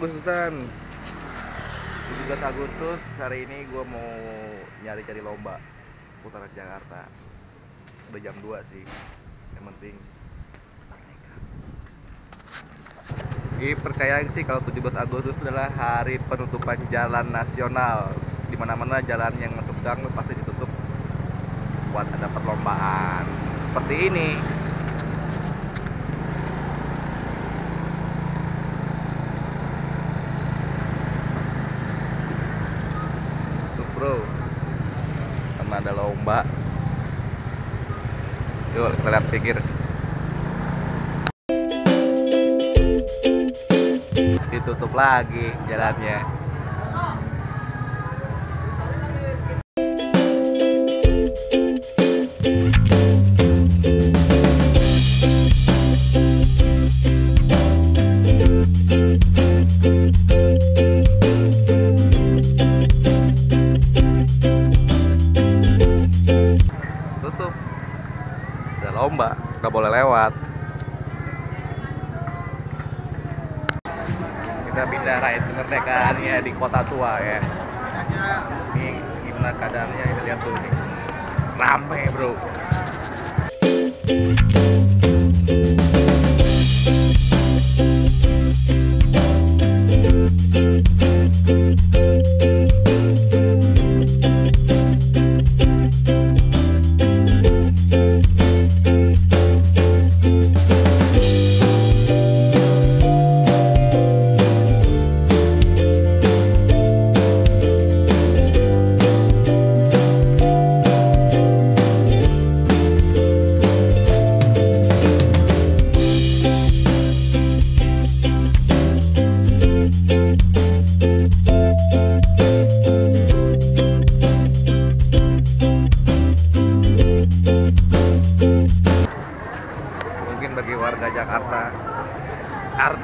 Agustusan 17 Agustus hari ini gue mau nyari-cari lomba seputaran Jakarta udah jam 2 sih yang penting Ini percaya sih kalau 17 Agustus adalah hari penutupan jalan nasional. Di mana-mana jalan yang masuk gang pasti ditutup buat ada perlombaan. Seperti ini. Tuh, Bro. Lomba. Yuk, kita lihat pikir. ditutup lagi jalannya kita pindah raid kemerdekaannya di kota tua ya. Ini gimana keadaannya? Kita lihat tuh nih rame bro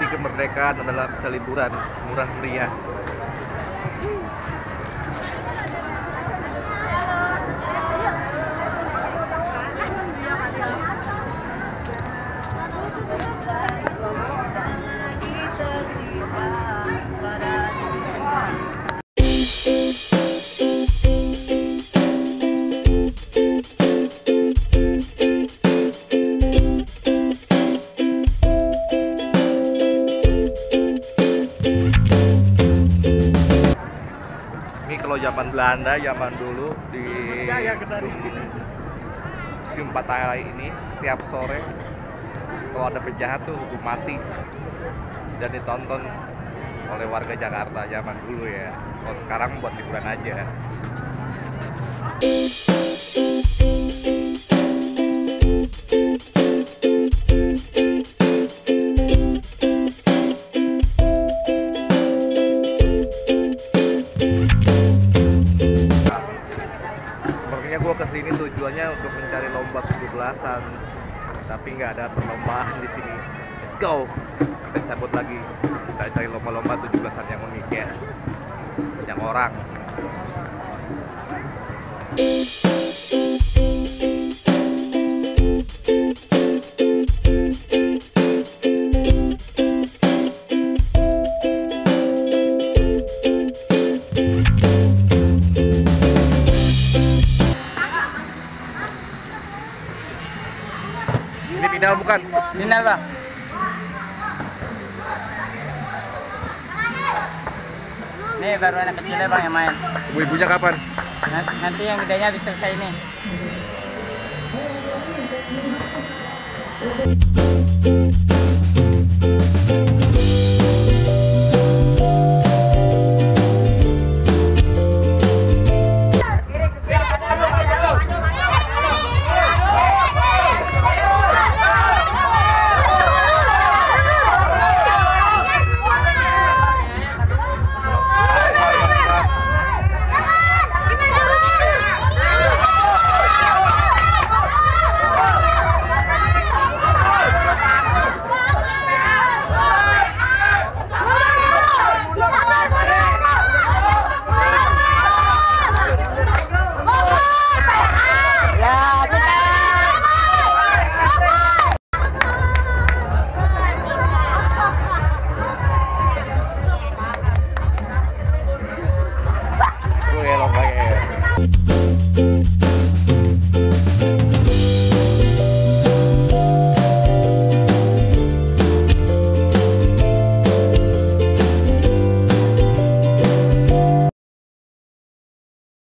kemerdekaan adalah bisa liburan murah meriah kalau zaman Belanda zaman dulu di Museum Patai ini setiap sore kalau ada penjahat tuh hukum mati. Dan ditonton oleh warga Jakarta zaman dulu ya. Kalau sekarang buat liburan aja 17-an Tapi nggak ada perlombaan di sini. Let's go. Kita cabut lagi. Kita cari lomba-lomba 17-an yang unik ya. Banyak orang. Ini final bukan? Final bang. Nih baru anak kecilnya bang yang main. Ibu-ibunya kapan? Nanti, nanti yang gedenya bisa selesai ini. Thank